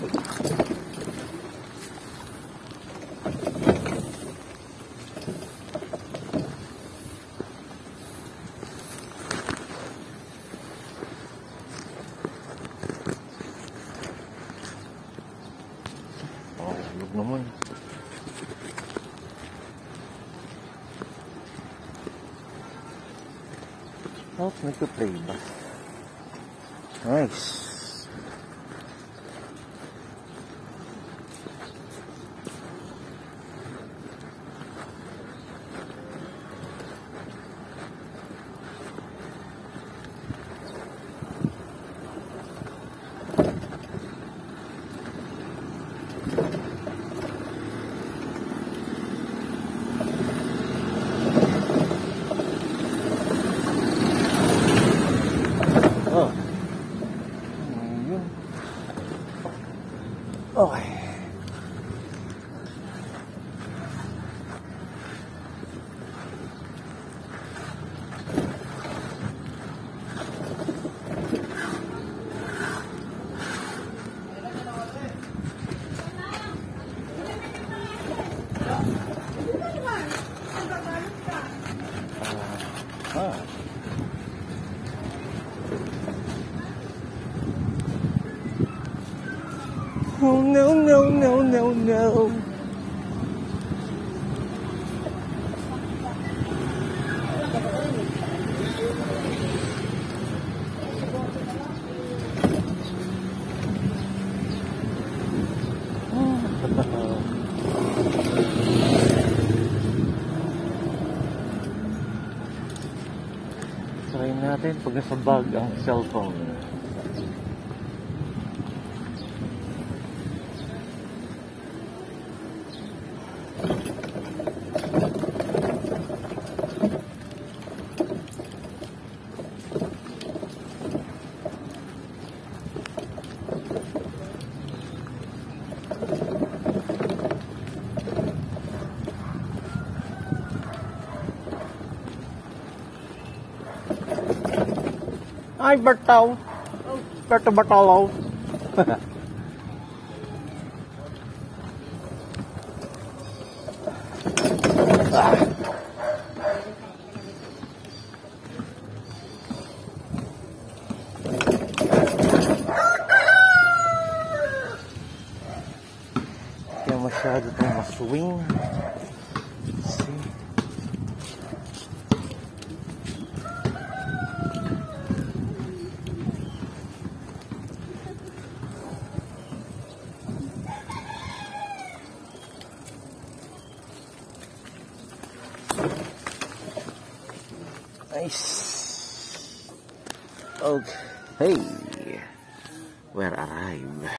Oh, naman. Oh, nagpa-play ba? Nice. Okay. Oh no, no, no, no, no. Try natin pag nasa bag ang cellphone. Ai, Bertão. Bertão Bertolão. Tem uma charada, tem uma suína. Nice. Okay. Where are arrived.